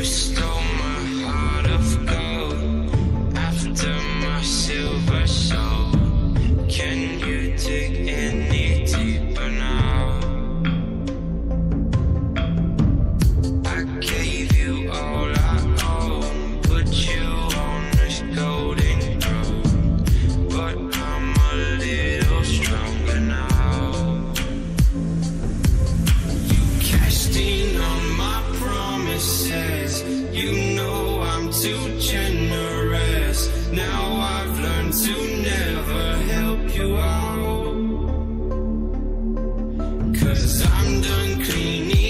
you stole promises. You know I'm too generous. Now I've learned to never help you out. Cause I'm done cleaning.